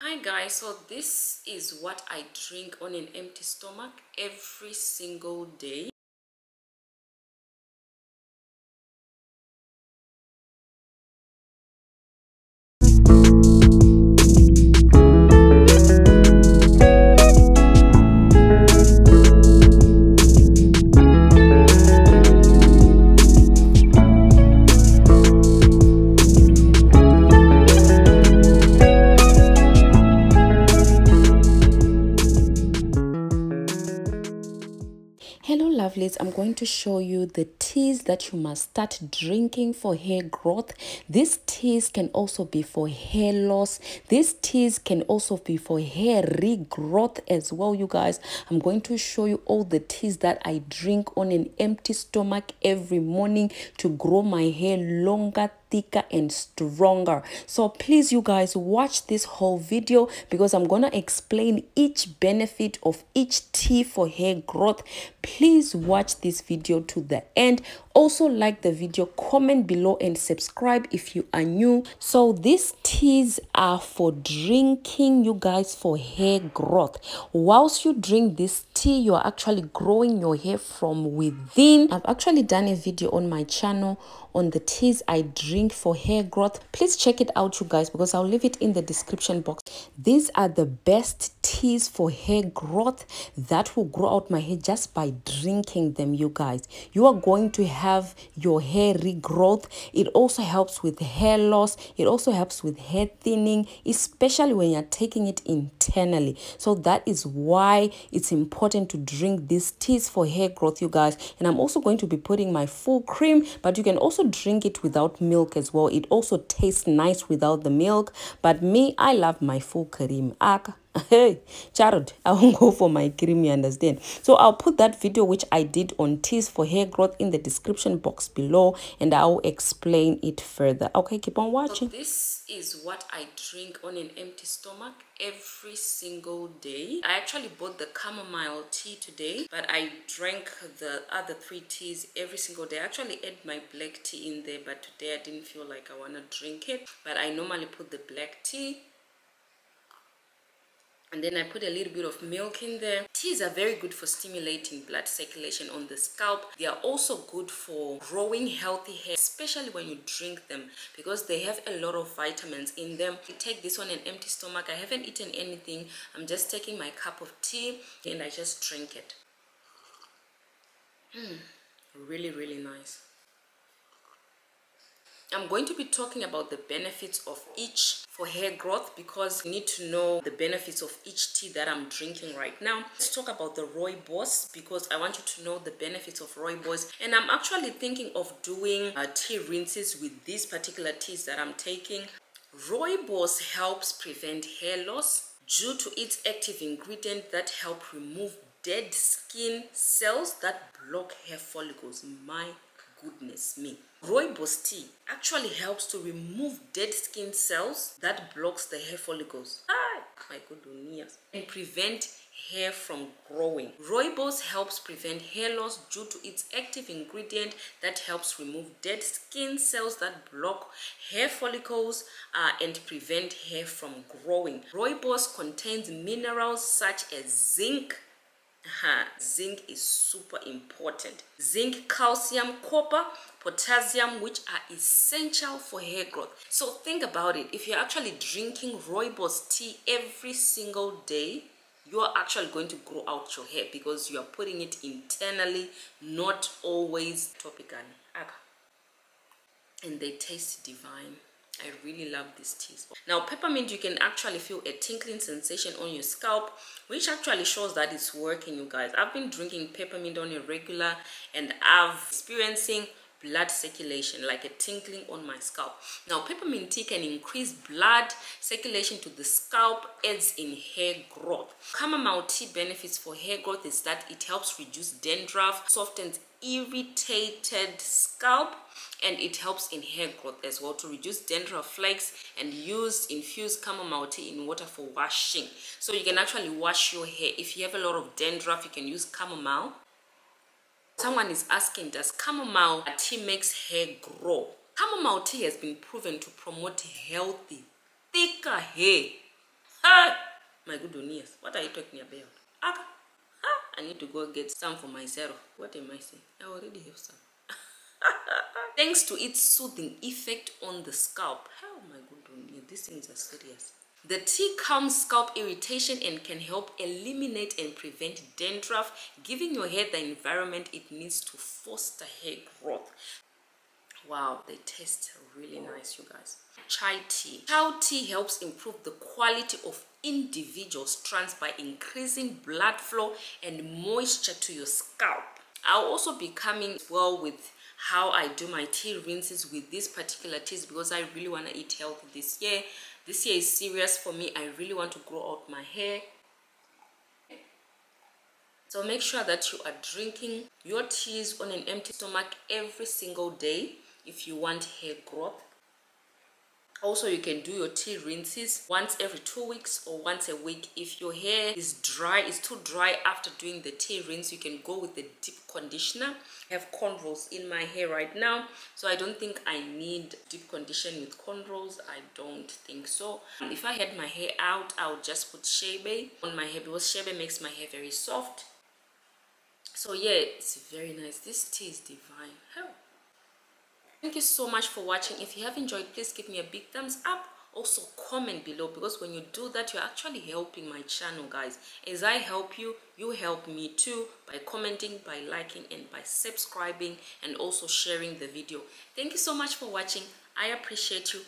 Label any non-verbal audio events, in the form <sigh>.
Hi guys, so this is what I drink on an empty stomach every single day. I'm going to show you the teas that you must start drinking for hair growth. These teas can also be for hair loss. These teas can also be for hair regrowth as well, you guys. I'm going to show you all the teas that I drink on an empty stomach every morning to grow my hair longer, thicker and stronger. So please you guys watch this whole video because i'm gonna explain each benefit of each tea for hair growth. Please watch this video to the end also like the video comment below and subscribe if you are new. So these teas are for drinking you guys for hair growth. Whilst you drink this tea you're actually growing your hair from within. I've actually done a video on my channel on the teas i drink for hair growth. Please check it out you guys because i'll leave it in the description box. These are the best teas for hair growth that will grow out my hair just by drinking them you guys. You are going to have your hair regrowth. It also helps with hair loss. It also helps with hair thinning especially when you're taking it internally. So that is why it's important to drink these teas for hair growth you guys. And i'm also going to be putting my full cream but you can also drink it without milk as well. It also tastes nice without the milk. But me i love my full cream. Aka <laughs> hey Jared, I won't go for my cream, you understand? So I'll put that video which I did on teas for hair growth in the description box below and I'll explain it further. Okay, keep on watching. So this is what I drink on an empty stomach every single day. I actually bought the chamomile tea today, but I drank the other three teas every single day. I actually add my black tea in there, but today I didn't feel like I want to drink it. But I normally put the black tea and then I put a little bit of milk in there. Teas are very good for stimulating blood circulation on the scalp. They are also good for growing healthy hair, especially when you drink them because they have a lot of vitamins in them. You take this on an empty stomach. I haven't eaten anything. I'm just taking my cup of tea and I just drink it. Mm, really, really nice. I'm going to be talking about the benefits of each for hair growth because you need to know the benefits of each tea that I'm drinking right now. Let's talk about the Rooibos because I want you to know the benefits of Rooibos and I'm actually thinking of doing uh, tea rinses with these particular teas that I'm taking. Rooibos helps prevent hair loss due to its active ingredient that help remove dead skin cells that block hair follicles. My goodness me. Rooibos tea actually helps to remove dead skin cells that blocks the hair follicles. Ah, my goodness. And prevent hair from growing. Rooibos helps prevent hair loss due to its active ingredient that helps remove dead skin cells that block hair follicles uh, and prevent hair from growing. Rooibos contains minerals such as zinc, uh, zinc is super important. Zinc calcium copper potassium which are essential for hair growth. So think about it. If you're actually drinking rooibos tea every single day you are actually going to grow out your hair because you are putting it internally not always. Topically and they taste divine I really love these teas. Now peppermint, you can actually feel a tinkling sensation on your scalp, which actually shows that it's working, you guys. I've been drinking peppermint on a regular and I've experiencing blood circulation like a tinkling on my scalp. Now peppermint tea can increase blood circulation to the scalp aids in hair growth. Chamomile tea benefits for hair growth is that it helps reduce dandruff softens irritated scalp and it helps in hair growth as well to reduce dandruff flakes and use infused chamomile tea in water for washing. So you can actually wash your hair. If you have a lot of dandruff you can use chamomile someone is asking does chamomile tea makes hair grow chamomile tea has been proven to promote healthy thicker hair ha My good ears. What are you talking about? I need to go get some for myself. What am I saying? I already have some. <laughs> Thanks to its soothing effect on the scalp. Oh my goodness, these things are serious. The tea calms scalp irritation and can help eliminate and prevent dandruff, giving your hair the environment it needs to foster hair growth. Wow, they taste really nice, you guys. Chai tea. Chai tea helps improve the quality of individual strands by increasing blood flow and moisture to your scalp. I'll also be coming well with how I do my tea rinses with this particular teas because I really want to eat healthy this year. This year is serious for me. I really want to grow out my hair. So make sure that you are drinking your teas on an empty stomach every single day if you want hair growth also you can do your tea rinses once every two weeks or once a week. If your hair is dry is too dry after doing the tea rinse you can go with the deep conditioner. I have cornrows in my hair right now so i don't think i need deep condition with cornrows. I don't think so. Um, if i had my hair out i would just put shea on my hair because shea makes my hair very soft. So yeah it's very nice. This tea is divine thank you so much for watching. If you have enjoyed please give me a big thumbs up. Also comment below because when you do that you're actually helping my channel guys. As i help you you help me too by commenting by liking and by subscribing and also sharing the video. Thank you so much for watching. I appreciate you